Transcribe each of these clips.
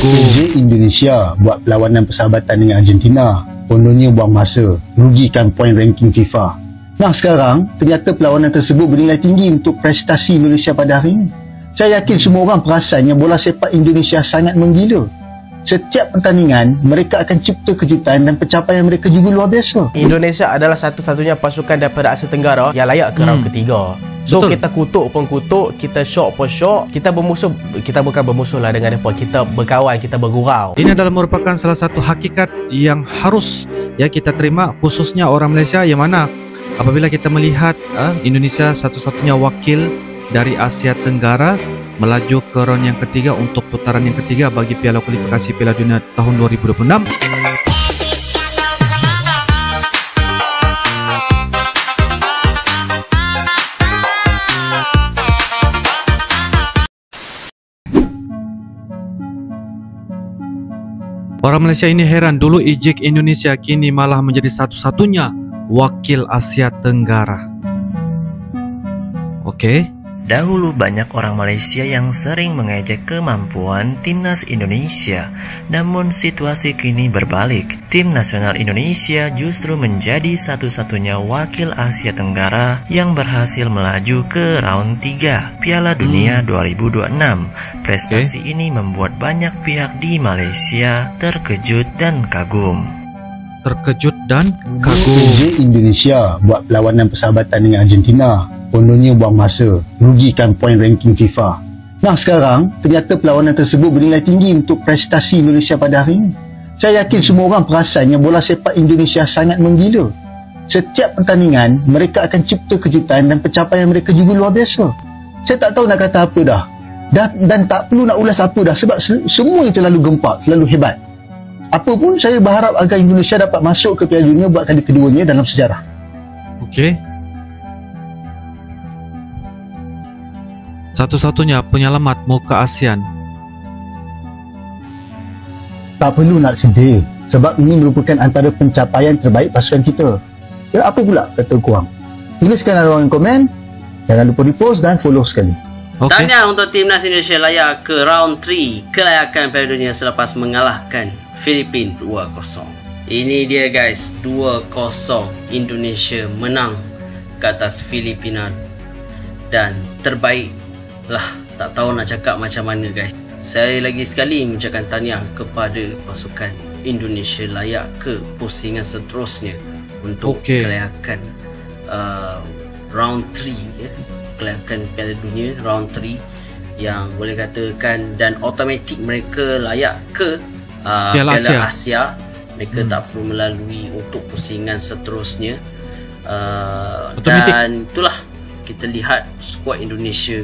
PJ Indonesia buat perlawanan persahabatan dengan Argentina. Kononnya buang masa, rugikan poin ranking FIFA. Nah sekarang, ternyata perlawanan tersebut bernilai tinggi untuk prestasi Indonesia pada hari ini. Saya yakin semua orang perasan yang bola sepak Indonesia sangat menggila. Setiap pertandingan, mereka akan cipta kejutan dan pencapaian mereka juga luar biasa. Indonesia adalah satu-satunya pasukan daripada Asia Tenggara yang layak ke round ketiga. So Betul. kita kutuk pun kutuk, kita syok pun syok. Kita bermusuh, kita bukan bermusuh lah dengan mereka. Kita berkawan, kita bergurau. Ini adalah merupakan salah satu hakikat yang harus ya kita terima khususnya orang Malaysia yang mana apabila kita melihat ah, Indonesia satu-satunya wakil dari Asia Tenggara melaju ke round yang ketiga untuk putaran yang ketiga bagi Piala Kualifikasi Piala Dunia tahun 2026. Orang Malaysia ini heran dulu ejek Indonesia kini malah menjadi satu-satunya wakil Asia Tenggara. Okey. Dahulu banyak orang Malaysia yang sering mengejek kemampuan timnas Indonesia. Namun situasi kini berbalik. Tim nasional Indonesia justru menjadi satu-satunya wakil Asia Tenggara yang berhasil melaju ke round 3 Piala Dunia 2026. Prestasi ini membuat banyak pihak di Malaysia terkejut dan kagum. Terkejut dan kagum. PJ Indonesia buat perlawanan persahabatan dengan Argentina. Kononnya buang masa, rugikan poin ranking FIFA. Nah sekarang, ternyata perlawanan tersebut bernilai tinggi untuk prestasi Indonesia pada hari ini. Saya yakin semua orang perasan yang bola sepak Indonesia sangat menggila. Setiap pertandingan, mereka akan cipta kejutan dan pencapaian mereka juga luar biasa. Saya tak tahu nak kata apa dah. dah dan tak perlu nak ulas apa dah sebab se- semua yang terlalu gempak, selalu hebat. Apa pun saya berharap agar Indonesia dapat masuk ke Piala Dunia buat kali keduanya dalam sejarah. Okey. Satu-satunya penyelamat muka ASEAN. Tak perlu nak sedih sebab ini merupakan antara pencapaian terbaik pasukan kita. Ya, apa pula kata korang? Tuliskan dalam ruangan komen. Jangan lupa repost dan follow sekali. Okey. Tahniah untuk timnas Indonesia layak ke round 3 kelayakan Piala Dunia selepas mengalahkan Filipin 2-0. Ini dia guys, 2-0 Indonesia menang ke atas Filipina dan terbaik lah tak tahu nak cakap macam mana guys. Saya lagi sekali mengucapkan tahniah kepada pasukan Indonesia layak ke pusingan seterusnya untuk Okey. kelayakan uh, round 3 ya kelayakan Piala Dunia round 3 yang boleh katakan dan automatik mereka layak ke uh, Piala Asia. Asia mereka hmm. tak perlu melalui untuk pusingan seterusnya uh, dan itulah kita lihat skuad Indonesia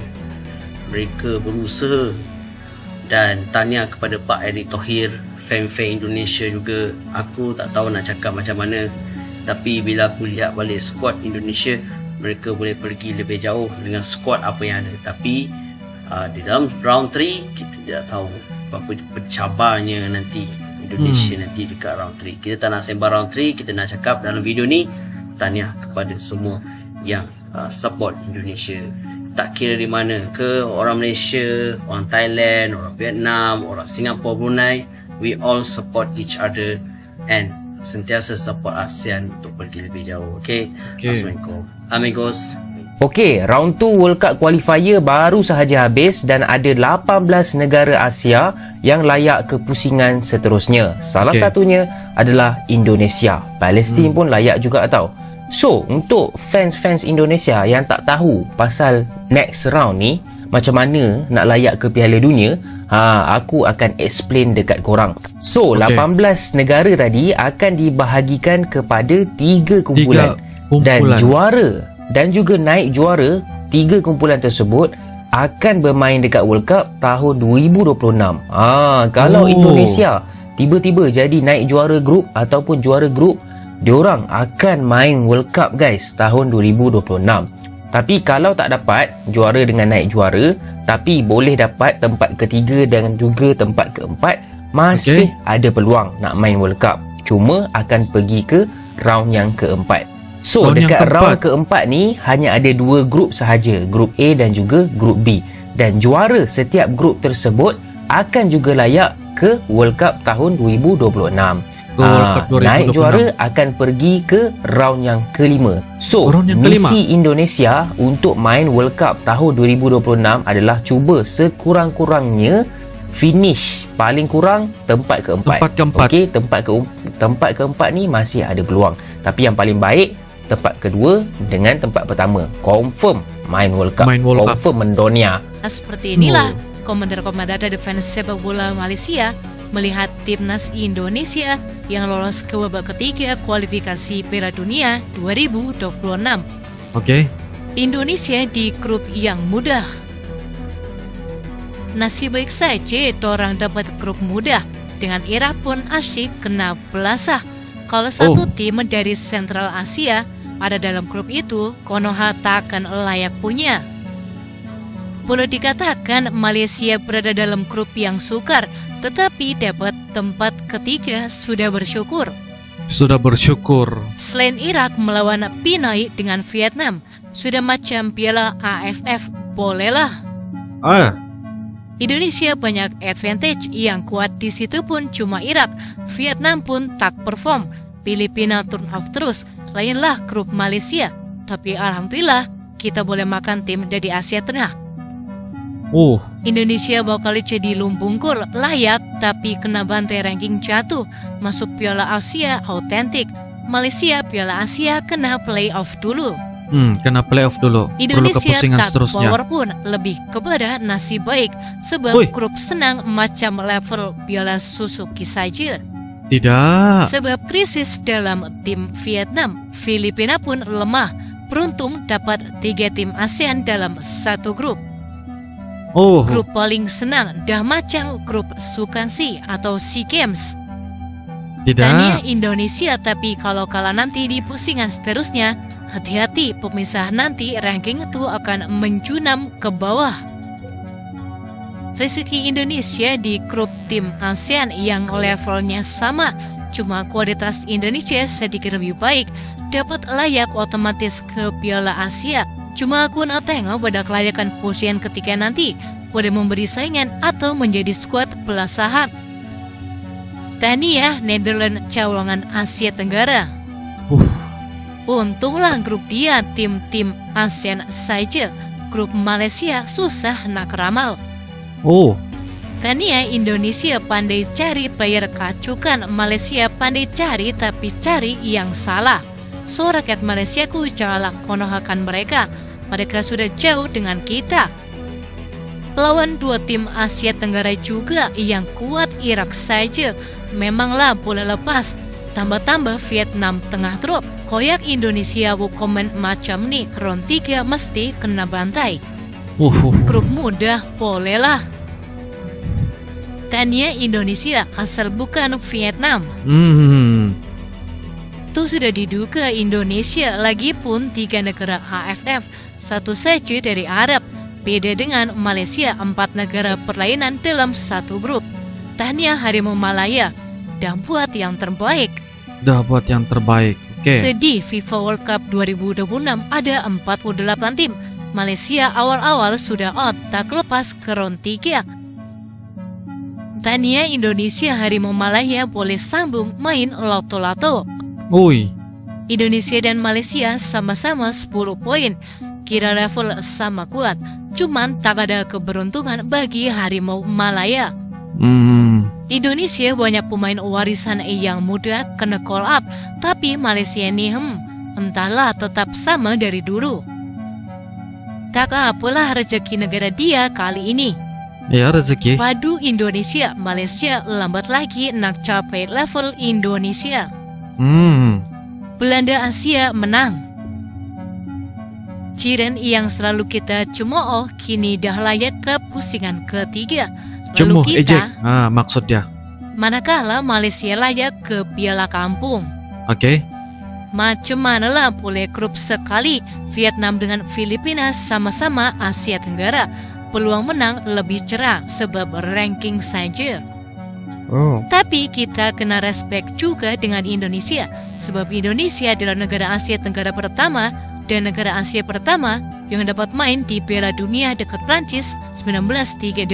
mereka berusaha dan tanya kepada Pak Erick Thohir fan-fan Indonesia juga. Aku tak tahu nak cakap macam mana tapi bila aku lihat balik skuad Indonesia mereka boleh pergi lebih jauh dengan skuad apa yang ada. Tapi uh, di dalam round 3 kita tidak tahu apa pencabarnya nanti Indonesia hmm. nanti dekat round 3 kita tak nak sembang round 3 kita nak cakap dalam video ni tahniah kepada semua yang uh, support Indonesia tak kira di mana ke orang Malaysia, orang Thailand, orang Vietnam, orang Singapura, Brunei, we all support each other and sentiasa support ASEAN untuk pergi lebih jauh. Okay? Okay. Assalamualaikum. Amigos. Okey, round 2 World Cup qualifier baru sahaja habis dan ada 18 negara Asia yang layak ke pusingan seterusnya. Salah Okey. satunya adalah Indonesia. Palestin hmm. pun layak juga tau. So, untuk fans-fans Indonesia yang tak tahu pasal next round ni, macam mana nak layak ke Piala Dunia, ha, aku akan explain dekat korang. So, Okey. 18 negara tadi akan dibahagikan kepada 3 kumpulan. kumpulan. Dan juara dan juga naik juara tiga kumpulan tersebut akan bermain dekat World Cup tahun 2026. Ah, kalau Oh. Indonesia tiba-tiba jadi naik juara grup ataupun juara grup, diorang akan main World Cup guys tahun 2026. Tapi kalau tak dapat juara dengan naik juara, tapi boleh dapat tempat ketiga dan juga tempat keempat, masih okay. ada peluang nak main World Cup. Cuma akan pergi ke round yang keempat. So Round dekat keempat. round keempat ni hanya ada dua grup sahaja, grup A dan juga grup B. Dan juara setiap grup tersebut akan juga layak ke World Cup tahun 2026. Ke World Ah, Cup 2026. Naik juara akan pergi ke round yang kelima. So, Round yang kelima? misi Indonesia untuk main World Cup tahun 2026 adalah cuba sekurang-kurangnya finish paling kurang tempat keempat. Tempat keempat. Okey, tempat ke tempat keempat ni masih ada peluang. Tapi yang paling baik tempat kedua dengan tempat pertama. Confirm main World Cup. Main World Cup. Confirm mendonia. Nah, seperti inilah komandan-komandan defense sepak bola Malaysia melihat timnas Indonesia yang lolos ke babak ketiga kualifikasi Piala Dunia 2026. Okey. Indonesia di grup yang mudah. Nasib baik saja orang dapat grup mudah. Dengan Irak pun asyik kena belasah. Kalau satu Oh. tim dari Central Asia ada dalam grup itu, Konoha tak akan layak punya. Boleh dikatakan Malaysia berada dalam grup yang sukar, tetapi dapat tempat ketiga sudah bersyukur. Sudah bersyukur. Selain Irak melawan Pinoy dengan Vietnam, sudah macam piala AFF, bolehlah. Ah, Indonesia banyak advantage yang kuat di situ pun cuma Irak. Vietnam pun tak perform. Filipina turn off terus. Lainlah grup Malaysia. Tapi alhamdulillah kita boleh makan tim dari Asia Tengah. oh, Indonesia bakal jadi lumbungkul layak tapi kena bantai ranking jatuh. Masuk Piala Asia autentik. Malaysia Piala Asia kena playoff dulu. hmm, kena playoff dulu. Indonesia tak seterusnya. power pun lebih kepada nasib baik sebab Oi. grup senang macam level Piala Suzuki saja. Tidak. Sebab krisis dalam tim Vietnam, Filipina pun lemah. Beruntung dapat tiga tim ASEAN dalam satu grup. Oh, Grup paling senang dah macam grup Sukansi atau SEA Games. Tidak. Indonesia tapi kalau kalah nanti di pusingan seterusnya, hati-hati pemisah nanti ranking itu akan menjunam ke bawah. Rezeki Indonesia di grup tim ASEAN yang levelnya sama, cuma kualitas Indonesia sedikit lebih baik, dapat layak otomatis ke Piala Asia. Cuma aku nak tengok pada kelayakan pusingan ketika nanti, boleh memberi saingan atau menjadi skuad pelasahan. Tania Netherlands cawangan Asia Tenggara. Uh. Untunglah grup dia tim-tim ASEAN saja. Grup Malaysia susah nak ramal. Oh, Tania Indonesia pandai cari player kacukan, Malaysia pandai cari tapi cari yang salah. So rakyat Malaysia ku janganlah konohakan mereka. Mereka sudah jauh dengan kita. Lawan dua tim Asia Tenggara juga yang kuat Irak saja. Memanglah boleh lepas. Tambah-tambah Vietnam tengah drop. Koyak Indonesia bu komen macam ni. Round 3 mesti kena bantai. uh, uh. Grup mudah bolehlah. Tania Indonesia asal bukan Vietnam. Hmm. Itu sudah diduga Indonesia lagi pun tiga negara AFF. Satu saja dari Arab. Beda dengan Malaysia empat negara perlainan dalam satu grup. Tania Harimau Malaya dan buat yang terbaik. Dah buat yang terbaik. Okey. Sedih FIFA World Cup 2026 ada 48 tim. Malaysia awal-awal sudah out tak lepas ke round 3. Tania Indonesia Harimau Malaya boleh sambung main loto-loto. Oi. Indonesia dan Malaysia sama-sama 10 poin. Kira level sama kuat. Cuman tak ada keberuntungan bagi Harimau Malaya. Hmm. Indonesia banyak pemain warisan yang muda kena call up, tapi Malaysia ni hmm, entahlah tetap sama dari dulu. Tak apalah rezeki negara dia kali ini. Ya rezeki. Padu Indonesia, Malaysia lambat lagi nak capai level Indonesia. Hmm. Belanda Asia menang. Ciren yang selalu kita cemooh kini dah layak ke pusingan ketiga. Cemuh Lalu ejek. kita, Ah, maksud dia. manakala Malaysia layak ke Piala Kampung. Okey. Macam manalah boleh grup sekali Vietnam dengan Filipina sama-sama Asia Tenggara. Peluang menang lebih cerah sebab ranking saja. Oh. Tapi kita kena respect juga dengan Indonesia sebab Indonesia adalah negara Asia Tenggara pertama dan negara Asia pertama yang dapat main di Piala Dunia dekat Prancis 1938.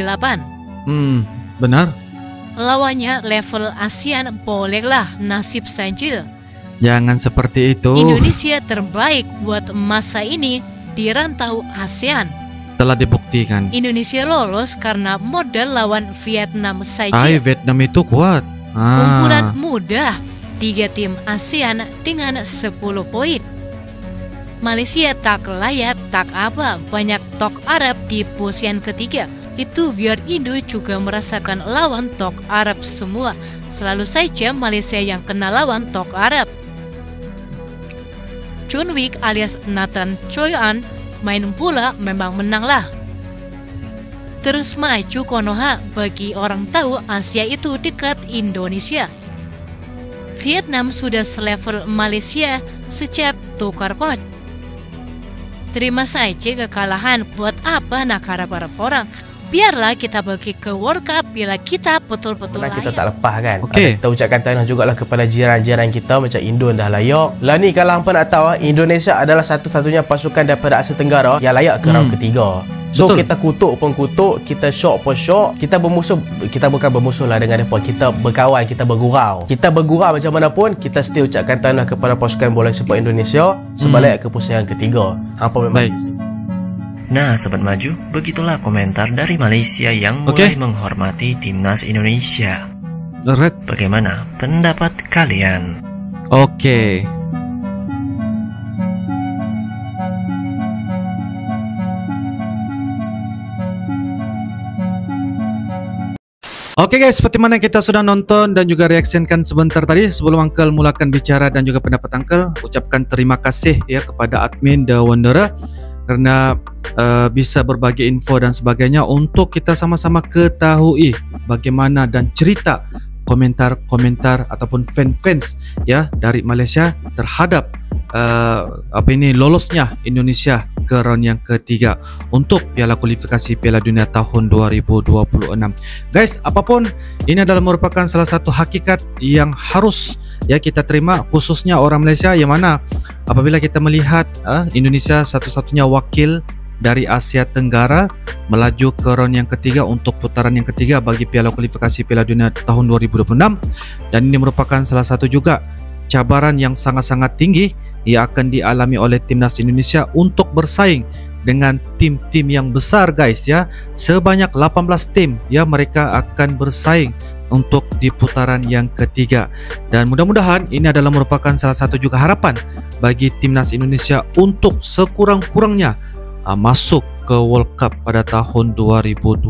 Hmm. Benar. Lawannya level ASEAN bolehlah nasib saja. Jangan seperti itu. Indonesia terbaik buat masa ini di rantau ASEAN. Telah dibuktikan. Indonesia lolos karena modal lawan Vietnam saja. Ay, Vietnam itu kuat. Ah. Kumpulan mudah, tiga tim ASEAN dengan 10 poin. Malaysia tak layak, tak apa, banyak tok Arab di posisian ketiga. Itu biar Indo juga merasakan lawan tok Arab semua. Selalu saja Malaysia yang kena lawan tok Arab. John Wick alias Nathan Choi An main bola memang menanglah. Terus maju Konoha bagi orang tahu Asia itu dekat Indonesia. Vietnam sudah selevel Malaysia sejak tukar pot. Terima saja kekalahan buat apa nak harap harap orang. Biarlah kita pergi ke World Cup bila kita betul-betul Pernah kita layak. tak lepas kan Okey. Kita ucapkan tahniah jugalah kepada jiran-jiran kita Macam Indon dah layak Lah ni kalau hampa nak tahu ah, Indonesia adalah satu-satunya pasukan daripada Asia Tenggara Yang layak ke round Hmm. ketiga So Betul. kita kutuk pun kutuk Kita syok pun syok Kita bermusuh Kita bukan bermusuh lah dengan mereka Kita berkawan Kita bergurau Kita bergurau macam mana pun Kita still ucapkan tahniah kepada pasukan bola sepak Indonesia Sebab Hmm. layak ke posisi yang ketiga Hampa memang Baik. Nah, Sobat Maju, begitulah komentar dari Malaysia yang Oke. mulai menghormati timnas Indonesia. Red. Bagaimana pendapat kalian? Okey. Okey guys, seperti mana kita sudah nonton dan juga reaksikan sebentar tadi sebelum Uncle mulakan bicara dan juga pendapat Uncle, ucapkan terima kasih ya kepada admin The Wanderer kerana uh, bisa berbagi info dan sebagainya untuk kita sama-sama ketahui bagaimana dan cerita komentar-komentar ataupun fan-fans ya dari Malaysia terhadap uh, apa ini lolosnya Indonesia ke round yang ketiga untuk Piala Kualifikasi Piala Dunia tahun 2026. Guys, apapun ini adalah merupakan salah satu hakikat yang harus ya kita terima khususnya orang Malaysia yang mana apabila kita melihat uh, Indonesia satu-satunya wakil dari Asia Tenggara melaju ke round yang ketiga untuk putaran yang ketiga bagi Piala Kualifikasi Piala Dunia tahun 2026 dan ini merupakan salah satu juga cabaran yang sangat-sangat tinggi yang akan dialami oleh timnas Indonesia untuk bersaing dengan tim-tim yang besar guys ya. Sebanyak 18 tim ya mereka akan bersaing untuk di putaran yang ketiga. Dan mudah-mudahan ini adalah merupakan salah satu juga harapan bagi timnas Indonesia untuk sekurang-kurangnya uh, masuk ke World Cup pada tahun 2026.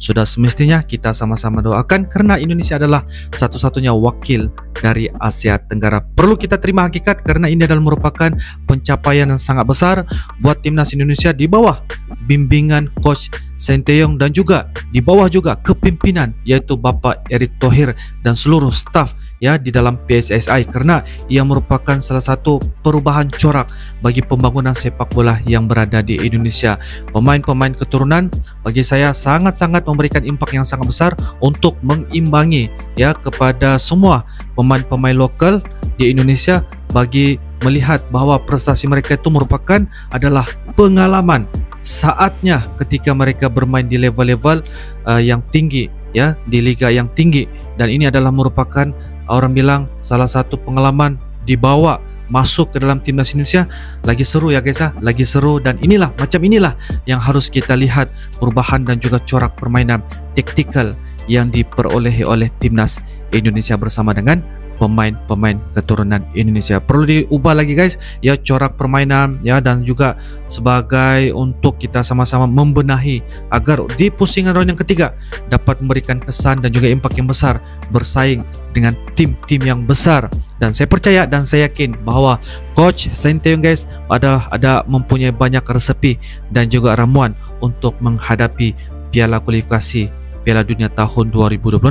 Sudah semestinya kita sama-sama doakan karena Indonesia adalah satu-satunya wakil dari Asia Tenggara. Perlu kita terima hakikat karena ini adalah merupakan pencapaian yang sangat besar buat timnas Indonesia di bawah bimbingan coach Sinteyong dan juga di bawah juga kepimpinan yaitu Bapak Erick Thohir dan seluruh staf ya di dalam PSSI karena ia merupakan salah satu perubahan corak bagi pembangunan sepak bola yang berada di Indonesia. Pemain-pemain keturunan bagi saya sangat-sangat memberikan impak yang sangat besar untuk mengimbangi ya kepada semua pemain-pemain lokal di Indonesia bagi melihat bahawa prestasi mereka itu merupakan adalah pengalaman saatnya ketika mereka bermain di level-level uh, yang tinggi ya di liga yang tinggi. Dan ini adalah merupakan orang bilang salah satu pengalaman dibawa masuk ke dalam timnas Indonesia. Lagi seru ya guys ah lagi seru. Dan inilah macam inilah yang harus kita lihat perubahan dan juga corak permainan taktikal yang diperolehi oleh timnas Indonesia bersama dengan pemain-pemain keturunan Indonesia. Perlu diubah lagi guys ya corak permainan ya dan juga sebagai untuk kita sama-sama membenahi agar di pusingan round yang ketiga dapat memberikan kesan dan juga impak yang besar bersaing dengan tim-tim yang besar dan saya percaya dan saya yakin bahawa coach Sinteyong guys adalah ada mempunyai banyak resepi dan juga ramuan untuk menghadapi Piala Kualifikasi Piala Dunia tahun 2026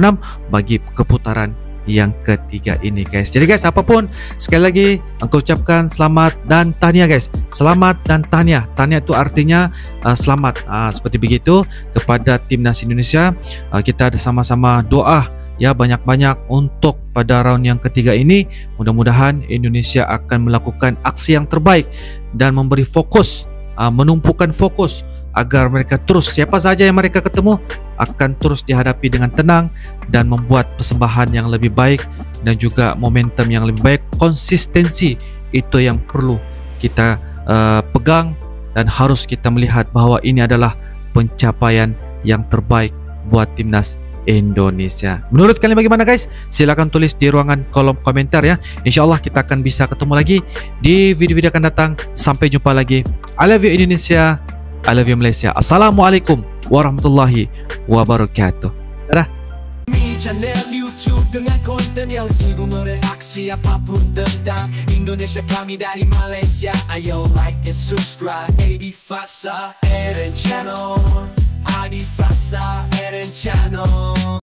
bagi keputaran yang ketiga ini guys. Jadi guys apapun sekali lagi aku ucapkan selamat dan tahniah guys. Selamat dan tahniah. Tahniah itu artinya uh, selamat. Uh, seperti begitu kepada timnas Indonesia. Uh, kita ada sama-sama doa ya banyak-banyak untuk pada round yang ketiga ini mudah-mudahan Indonesia akan melakukan aksi yang terbaik dan memberi fokus uh, menumpukan fokus agar mereka terus siapa saja yang mereka ketemu akan terus dihadapi dengan tenang dan membuat persembahan yang lebih baik dan juga momentum yang lebih baik konsistensi itu yang perlu kita uh, pegang dan harus kita melihat bahawa ini adalah pencapaian yang terbaik buat timnas Indonesia. Menurut kalian bagaimana guys? Silakan tulis di ruangan kolom komentar ya. InsyaAllah kita akan bisa ketemu lagi di video-video akan datang. Sampai jumpa lagi. I love you Indonesia. I love you Malaysia. Assalamualaikum warahmatullahi wabarakatuh. Dadah. channel YouTube dengan konten yang selalu mereaksi apapun tentang Indonesia kami dari Malaysia Ayo like and subscribe Adi Fasa Eren Channel Adi Fasa Eren Channel